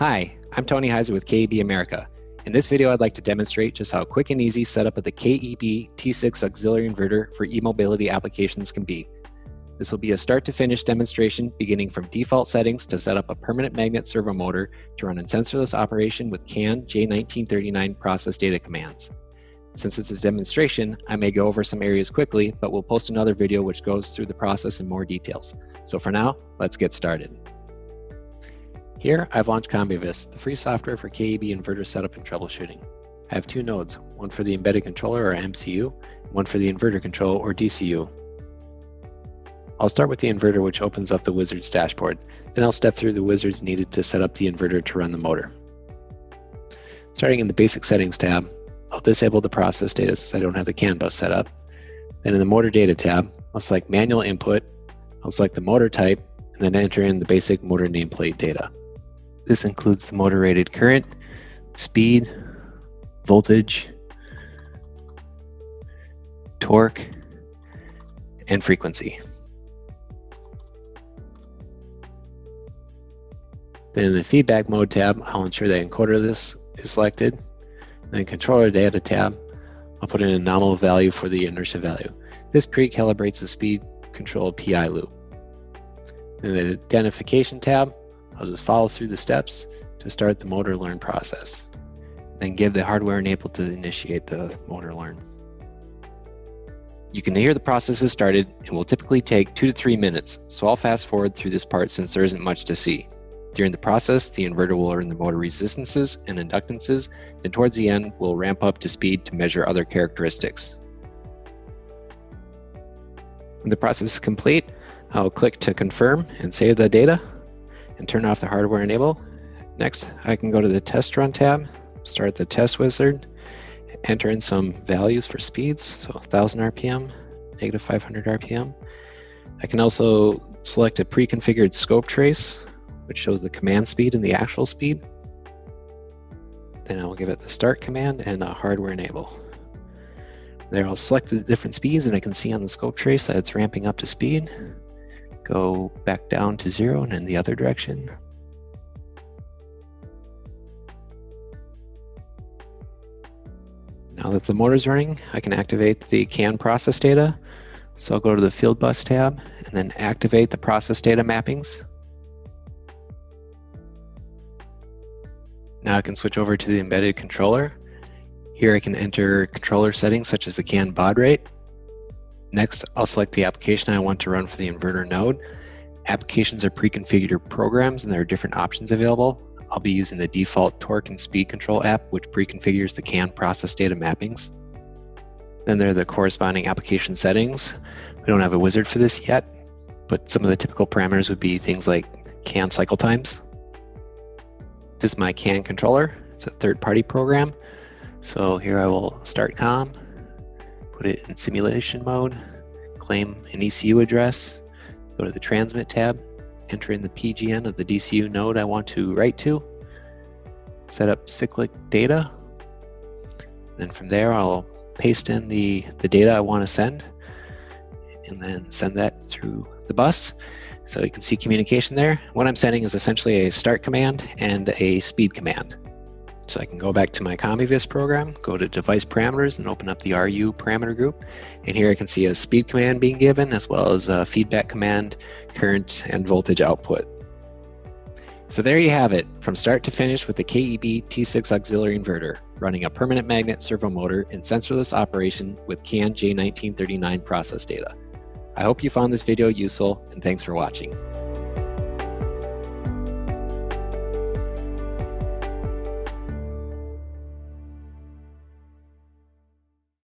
Hi, I'm Tony Heiser with KEB America. In this video, I'd like to demonstrate just how quick and easy setup of the KEB T6 auxiliary inverter for e-mobility applications can be. This will be a start to finish demonstration beginning from default settings to set up a permanent magnet servo motor to run in sensorless operation with CAN J1939 process data commands. Since it's a demonstration, I may go over some areas quickly, but we'll post another video which goes through the process in more details. So for now, let's get started. Here, I've launched CombiVis, the free software for KEB inverter setup and troubleshooting. I have two nodes, one for the embedded controller or MCU, one for the inverter control or DCU. I'll start with the inverter which opens up the wizard's dashboard. Then I'll step through the wizards needed to set up the inverter to run the motor. Starting in the basic settings tab, I'll disable the process data since I don't have the CAN bus set up. Then in the motor data tab, I'll select manual input, I'll select the motor type, and then enter in the basic motor nameplate data. This includes the motor rated current, speed, voltage, torque, and frequency. Then in the feedback mode tab, I'll ensure that encoderless is selected. Then controller data tab, I'll put in a nominal value for the inertia value. This pre-calibrates the speed control PI loop. In the identification tab, I'll just follow through the steps to start the motor learn process. Then give the hardware enable to initiate the motor learn. You can hear the process has started and will typically take two to three minutes, so I'll fast forward through this part since there isn't much to see. During the process, the inverter will learn the motor resistances and inductances, then towards the end, we'll ramp up to speed to measure other characteristics. When the process is complete, I'll click to confirm and save the data and turn off the hardware enable. Next, I can go to the test run tab, start the test wizard, enter in some values for speeds, so 1000 RPM, negative 500 RPM. I can also select a pre-configured scope trace, which shows the command speed and the actual speed. Then I'll give it the start command and a hardware enable. There I'll select the different speeds and I can see on the scope trace that it's ramping up to speed go back down to zero and in the other direction. Now that the motor is running, I can activate the CAN process data. So I'll go to the field bus tab and then activate the process data mappings. Now I can switch over to the embedded controller. Here I can enter controller settings such as the CAN baud rate Next, I'll select the application I want to run for the inverter node. Applications are pre-configured programs and there are different options available. I'll be using the default torque and speed control app, which pre-configures the CAN process data mappings. Then there are the corresponding application settings. We don't have a wizard for this yet, but some of the typical parameters would be things like CAN cycle times. This is my CAN controller. It's a third-party program. So here I will start COM, put it in simulation mode, claim an ECU address, go to the transmit tab, enter in the PGN of the DCU node I want to write to, set up cyclic data. Then from there, I'll paste in the, the data I want to send and then send that through the bus. So you can see communication there. What I'm sending is essentially a start command and a speed command. So I can go back to my CombiVis program, go to device parameters and open up the RU parameter group. And here I can see a speed command being given as well as a feedback command, current and voltage output. So there you have it, from start to finish with the KEB T6 auxiliary inverter, running a permanent magnet servo motor in sensorless operation with CAN J1939 process data. I hope you found this video useful and thanks for watching.